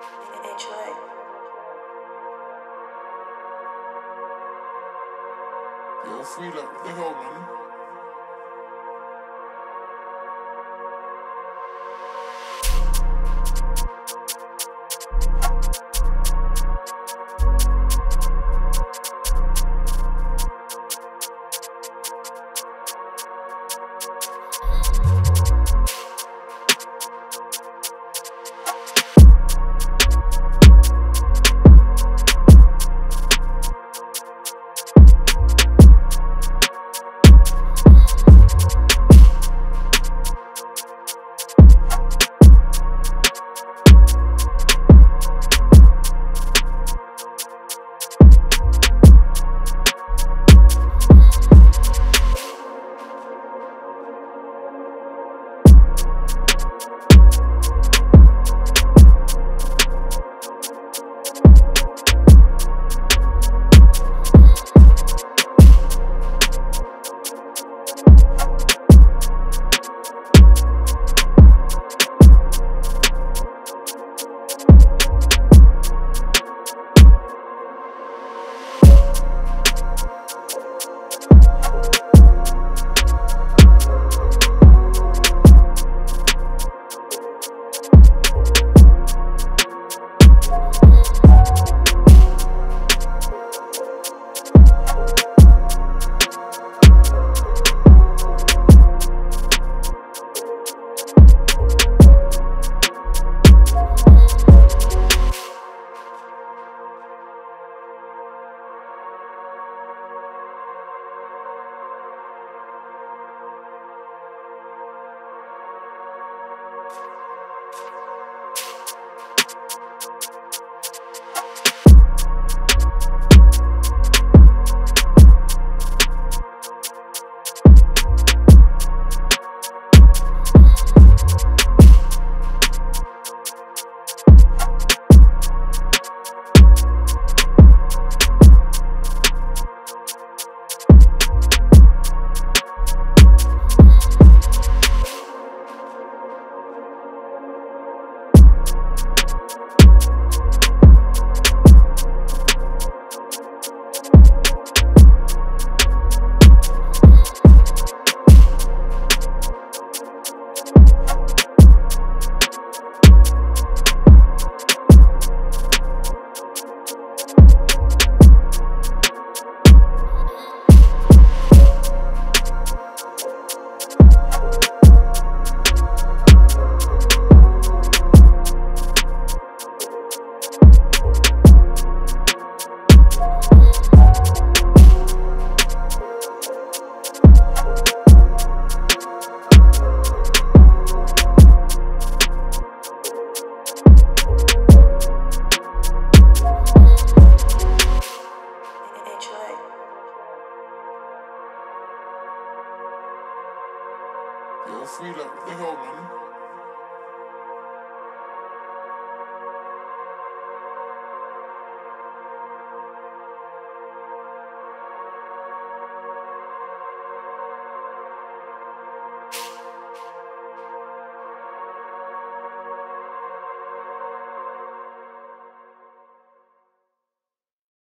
HOA. Yo, free what the hell, man? Yo, free like what the hell, man?